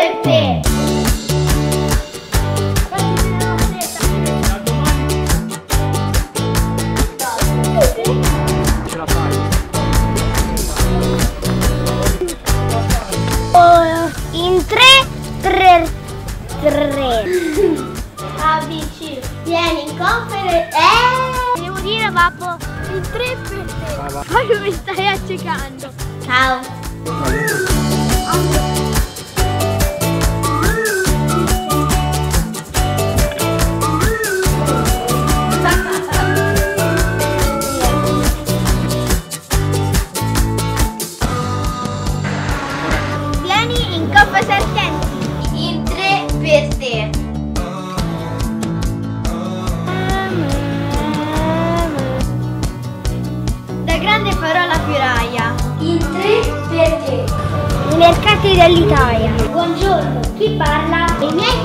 per te. In 3 3 3 A, B, C Vieni in conferenza Eh? Devo dire Babbo In 3 per te. Poi mi stai accecando. Ciao parola fioraia in tre per te. I mercati dell'Italia. Buongiorno, chi parla? I miei